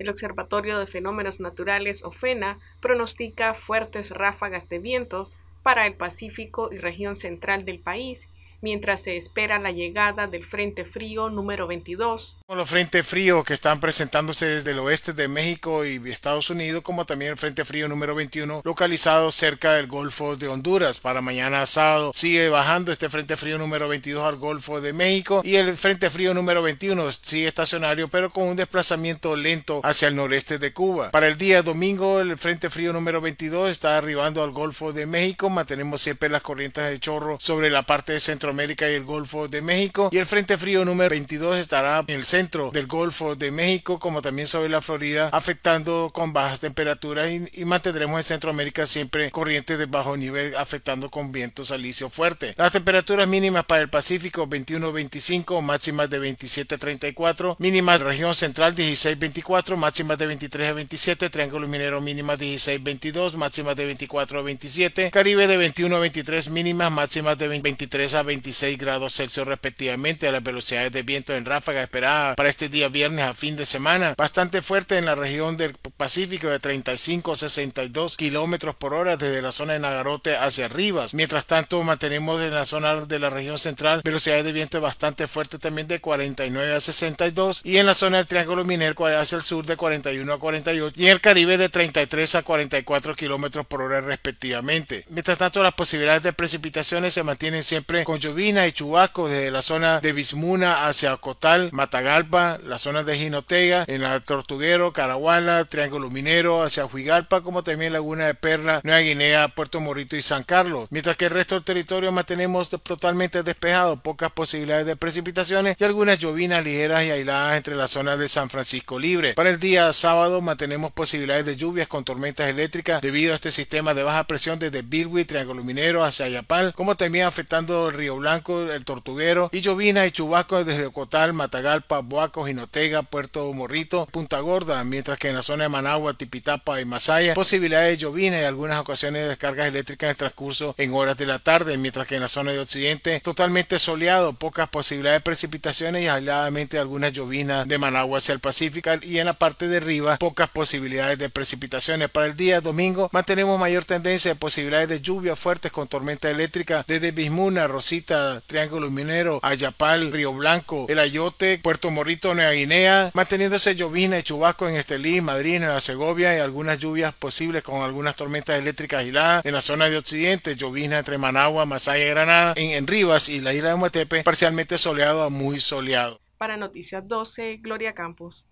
El Observatorio de Fenómenos Naturales, OFENA, pronostica fuertes ráfagas de vientos para el Pacífico y región central del país mientras se espera la llegada del Frente Frío número 22. Los frentes fríos que están presentándose desde el oeste de México y Estados Unidos, como también el Frente Frío número 21, localizado cerca del Golfo de Honduras. Para mañana sábado sigue bajando este Frente Frío número 22 al Golfo de México y el Frente Frío número 21 sigue estacionario, pero con un desplazamiento lento hacia el noreste de Cuba. Para el día domingo, el Frente Frío número 22 está arribando al Golfo de México. Mantenemos siempre las corrientes de chorro sobre la parte de centro América y el Golfo de México. Y el Frente Frío número 22 estará en el centro del Golfo de México, como también sobre la Florida, afectando con bajas temperaturas y, mantendremos en Centroamérica siempre corrientes de bajo nivel, afectando con vientos alisios fuertes. Las temperaturas mínimas para el Pacífico 21-25, máximas de 27-34, mínimas región central 16-24, máximas de 23 a 27, Triángulo Minero mínimas 16-22, máximas de 24 a 27, Caribe de 21 a 23, mínimas máximas de 23 a 27 26 grados Celsius respectivamente a las velocidades de viento en ráfaga esperadas para este día viernes a fin de semana, bastante fuerte en la región del Pacífico de 35 a 62 kilómetros por hora desde la zona de Nagarote hacia Rivas. Mientras tanto, mantenemos en la zona de la región central velocidades de viento bastante fuertes también de 49 a 62 y en la zona del Triángulo Minero hacia el sur de 41 a 48 y en el Caribe de 33 a 44 kilómetros por hora respectivamente. Mientras tanto, las posibilidades de precipitaciones se mantienen siempre con y chubasco desde la zona de Bismuna hacia Cotal, Matagalpa, la zona de Jinotega, en la Tortuguero, Caraguala, Triángulo Minero hacia Huigalpa, como también Laguna de Perla, Nueva Guinea, Puerto Morito y San Carlos. Mientras que el resto del territorio mantenemos totalmente despejado, pocas posibilidades de precipitaciones y algunas llovinas ligeras y aisladas entre las zonas de San Francisco Libre. Para el día sábado mantenemos posibilidades de lluvias con tormentas eléctricas debido a este sistema de baja presión desde Bilwi, Triángulo Minero hacia Ayapal, como también afectando el río Blanco, El Tortuguero y llovina y chubasco desde Cotal, Matagalpa, Boaco, Jinotega, Puerto Morrito, Punta Gorda, mientras que en la zona de Managua, Tipitapa y Masaya, posibilidades de llovina y algunas ocasiones de descargas eléctricas en el transcurso en horas de la tarde, mientras que en la zona de Occidente totalmente soleado, pocas posibilidades de precipitaciones y aisladamente algunas llovinas de Managua hacia el Pacífico y en la parte de arriba pocas posibilidades de precipitaciones. Para el día domingo mantenemos mayor tendencia de posibilidades de lluvia fuertes con tormenta eléctrica desde Bismuna, Rosita, Triángulo Minero, Ayapal, Río Blanco, El Ayote, Puerto Morito, Nueva Guinea, manteniéndose llovina y chubasco en Estelí, Madrid, Nueva Segovia y algunas lluvias posibles con algunas tormentas eléctricas aisladas en la zona de Occidente, llovina entre Managua, Masaya y Granada, en, Rivas y la isla de Muatepe, parcialmente soleado a muy soleado. Para Noticias 12, Gloria Campos.